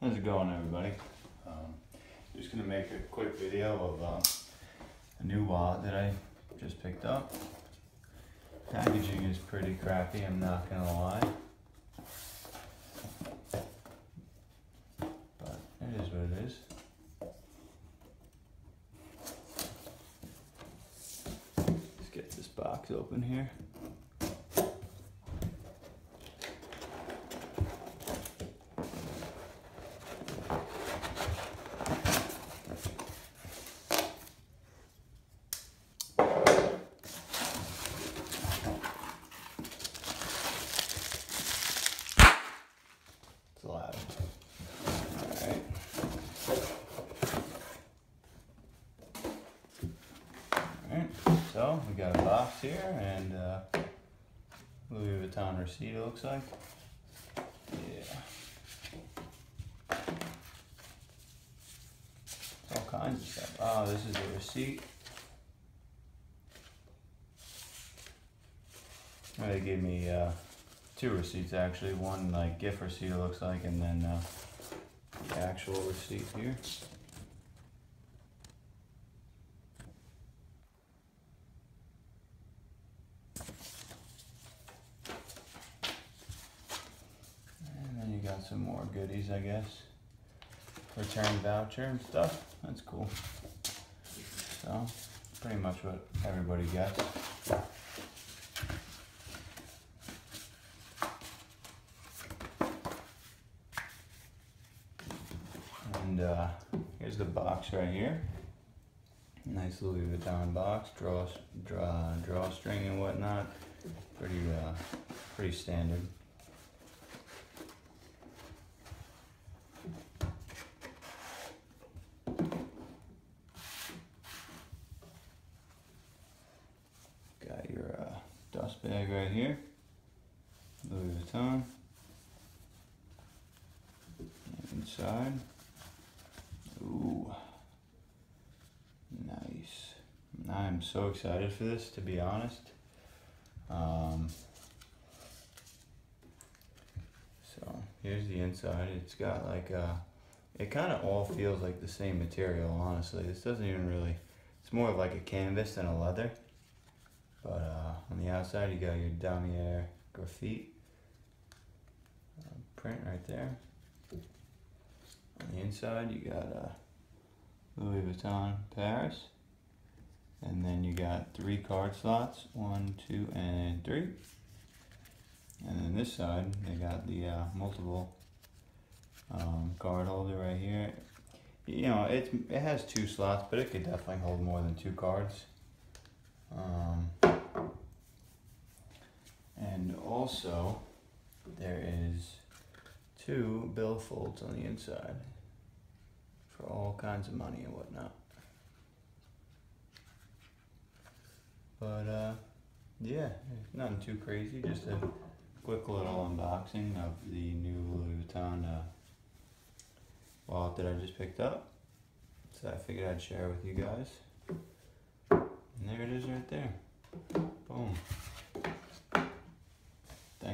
How's it going, everybody? Um, just gonna make a quick video of uh, a new wallet that I just picked up. Packaging is pretty crappy, I'm not gonna lie. But it is what it is. Let's get this box open here. Alright, so we got a box here and uh, Louis Vuitton receipt it looks like. Yeah. All kinds of stuff. Oh, this is the receipt. Well, They gave me uh, two receipts actually. One like gift receipt looks like, and then uh, the actual receipt here. And then you got some more goodies, I guess. Return voucher and stuff. That's cool. So, pretty much what everybody gets. And uh, here's the box right here. Nice Louis Vuitton box, draw, draw, drawstring and whatnot. Pretty, uh, pretty standard. Got your uh, dust bag right here, Louis Vuitton. Inside. Ooh. Nice. I'm so excited for this, to be honest. Um, so here's the inside. It's got like a, it kind of all feels like the same material, honestly. This doesn't even really, it's more of like a canvas than a leather. But uh, on the outside, you got your Damier graphite uh, print right there. On the inside, you got uh, Louis Vuitton Paris. And then you got three card slots one, two, and three. And then this side, they got the uh, multiple um, card holder right here. You know, it, it has two slots, but it could definitely hold more than two cards. Um, and also, there is two billfolds on the inside for all kinds of money and whatnot. But uh, yeah, nothing too crazy. Just a quick little unboxing of the new Louis Vuitton uh, wallet that I just picked up. So I figured I'd share with you guys. And there it is right there. Boom.